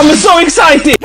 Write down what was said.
I'm so excited!